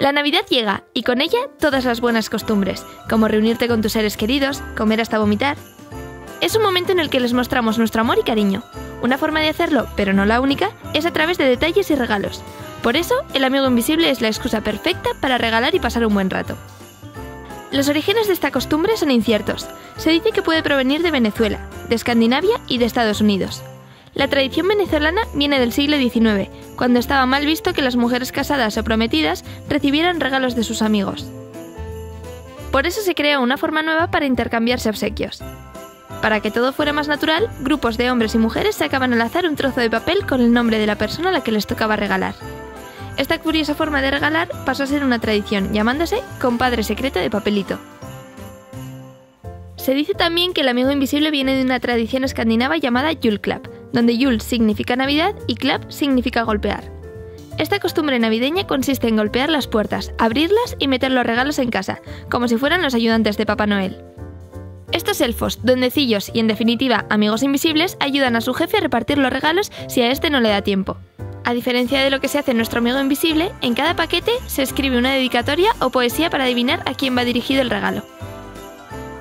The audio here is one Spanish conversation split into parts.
La Navidad llega y con ella todas las buenas costumbres, como reunirte con tus seres queridos, comer hasta vomitar. Es un momento en el que les mostramos nuestro amor y cariño. Una forma de hacerlo, pero no la única, es a través de detalles y regalos. Por eso, el amigo invisible es la excusa perfecta para regalar y pasar un buen rato. Los orígenes de esta costumbre son inciertos. Se dice que puede provenir de Venezuela, de Escandinavia y de Estados Unidos. La tradición venezolana viene del siglo XIX, cuando estaba mal visto que las mujeres casadas o prometidas recibieran regalos de sus amigos. Por eso se creó una forma nueva para intercambiarse obsequios. Para que todo fuera más natural, grupos de hombres y mujeres sacaban al azar un trozo de papel con el nombre de la persona a la que les tocaba regalar. Esta curiosa forma de regalar pasó a ser una tradición, llamándose compadre secreto de papelito. Se dice también que el amigo invisible viene de una tradición escandinava llamada Julklapp, donde Yule significa Navidad y Clap significa golpear. Esta costumbre navideña consiste en golpear las puertas, abrirlas y meter los regalos en casa, como si fueran los ayudantes de Papá Noel. Estos elfos, duendecillos y en definitiva amigos invisibles ayudan a su jefe a repartir los regalos si a este no le da tiempo. A diferencia de lo que se hace en nuestro amigo invisible, en cada paquete se escribe una dedicatoria o poesía para adivinar a quién va dirigido el regalo.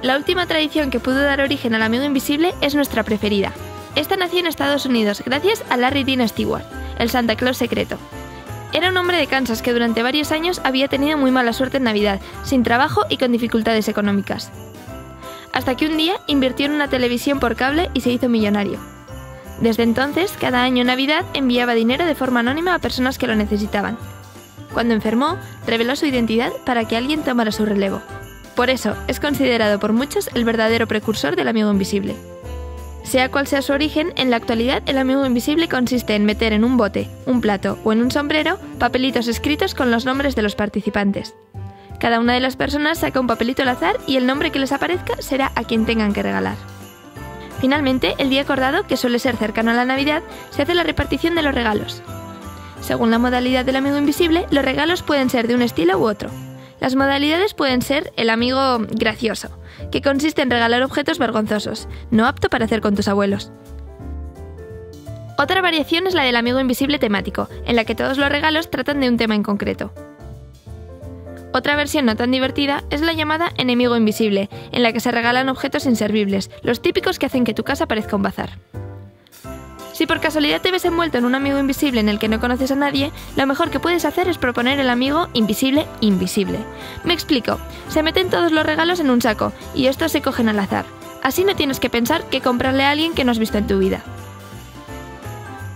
La última tradición que pudo dar origen al amigo invisible es nuestra preferida, esta nació en Estados Unidos gracias a Larry Dean Stewart, el Santa Claus secreto. Era un hombre de Kansas que durante varios años había tenido muy mala suerte en Navidad, sin trabajo y con dificultades económicas. Hasta que un día invirtió en una televisión por cable y se hizo millonario. Desde entonces, cada año Navidad enviaba dinero de forma anónima a personas que lo necesitaban. Cuando enfermó, reveló su identidad para que alguien tomara su relevo. Por eso, es considerado por muchos el verdadero precursor del amigo invisible. Sea cual sea su origen, en la actualidad el amigo invisible consiste en meter en un bote, un plato o en un sombrero papelitos escritos con los nombres de los participantes. Cada una de las personas saca un papelito al azar y el nombre que les aparezca será a quien tengan que regalar. Finalmente, el día acordado, que suele ser cercano a la Navidad, se hace la repartición de los regalos. Según la modalidad del amigo invisible, los regalos pueden ser de un estilo u otro. Las modalidades pueden ser el amigo gracioso, que consiste en regalar objetos vergonzosos, no apto para hacer con tus abuelos. Otra variación es la del amigo invisible temático, en la que todos los regalos tratan de un tema en concreto. Otra versión no tan divertida es la llamada enemigo invisible, en la que se regalan objetos inservibles, los típicos que hacen que tu casa parezca un bazar. Si por casualidad te ves envuelto en un amigo invisible en el que no conoces a nadie, lo mejor que puedes hacer es proponer el amigo invisible invisible. Me explico. Se meten todos los regalos en un saco y estos se cogen al azar. Así no tienes que pensar que comprarle a alguien que no has visto en tu vida.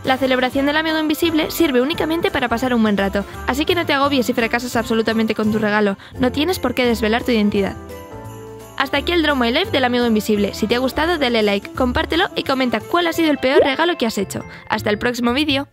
La celebración del amigo invisible sirve únicamente para pasar un buen rato, así que no te agobies si fracasas absolutamente con tu regalo, no tienes por qué desvelar tu identidad. Hasta aquí el Draw My Life del amigo invisible. Si te ha gustado, dale like, compártelo y comenta cuál ha sido el peor regalo que has hecho. Hasta el próximo vídeo.